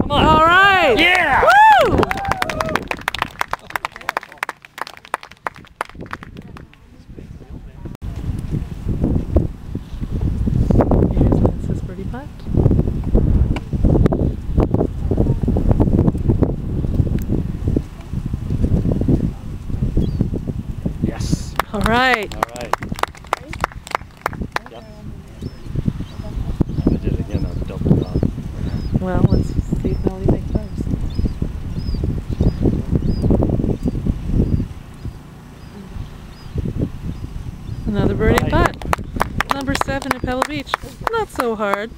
Come on. All right. Yeah! Woo! Here's Lance's birdie putt. Yes. All right. All right. Well, let's see if Melanie makes first. Another birdie putt. Number seven at Pebble Beach. Not so hard.